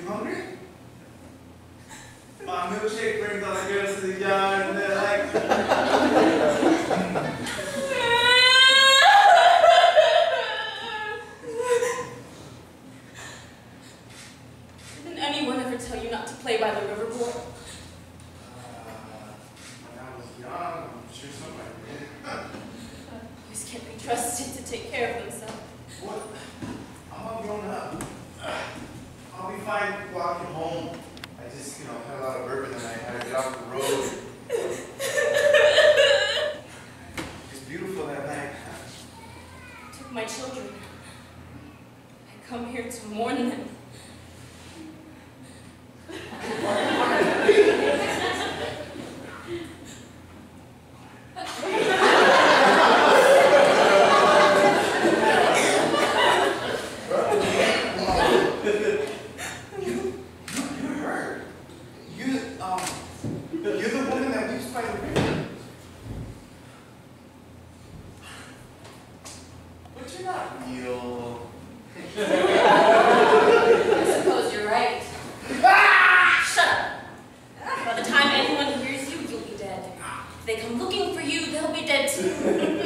You hungry? My milkshake brings all the girls to the yard and they're like, Didn't anyone ever tell you not to play by the riverboard? uh, when I was young, I'm sure somebody did. Boys can't be trusted to take care of themselves. What? I'm all grown up. Fine walking home. I just, you know, had a lot of bourbon and I had to get off the road. It's beautiful that night. Took my children. I come here to mourn them. I suppose you're right. Ah! Shut up! By the time anyone hears you, you'll be dead. If they come looking for you, they'll be dead too.